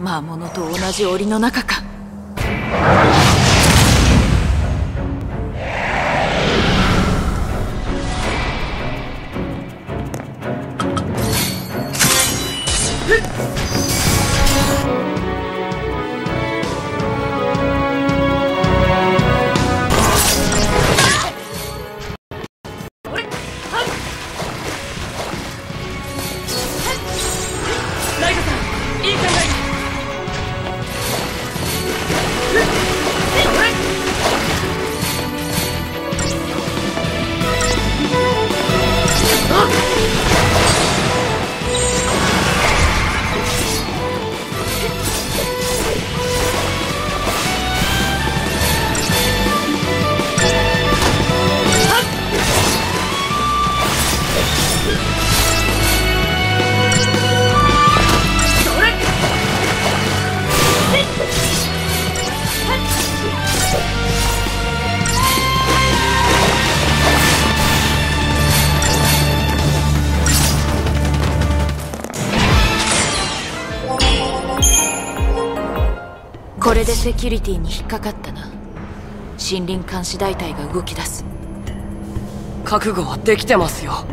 魔物と同じ檻の中か。えっこれでセキュリティに引っかかったな。森林監視大隊が動き出す。覚悟はできてますよ。